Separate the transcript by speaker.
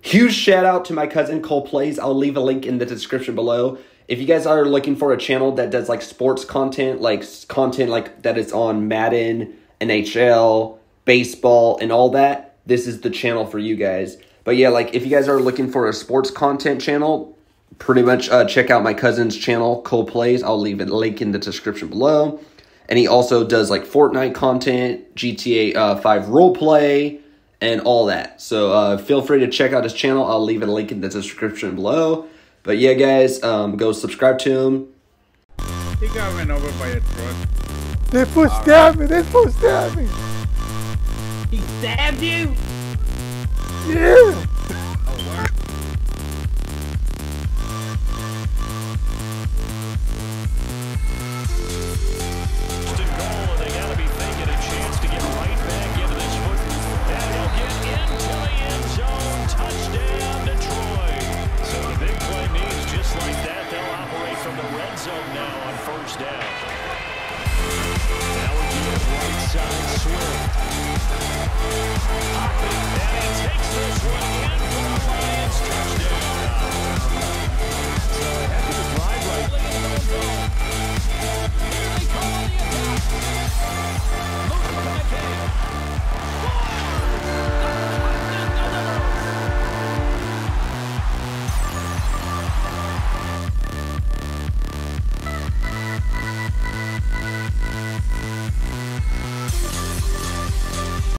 Speaker 1: huge shout out to my cousin Cole Plays. I'll leave a link in the description below. If you guys are looking for a channel that does like sports content, like content like that is on Madden, NHL, baseball, and all that, this is the channel for you guys. But yeah, like if you guys are looking for a sports content channel, pretty much uh, check out my cousin's channel, Cole Plays. I'll leave a link in the description below. And he also does like Fortnite content, GTA uh, 5 roleplay, and all that. So uh, feel free to check out his channel. I'll leave a link in the description below. But yeah, guys, um, go subscribe to him.
Speaker 2: He got ran over by a truck.
Speaker 3: They supposed to stab me. They supposed to stab me.
Speaker 4: He stabbed you?
Speaker 3: Yeah. first down.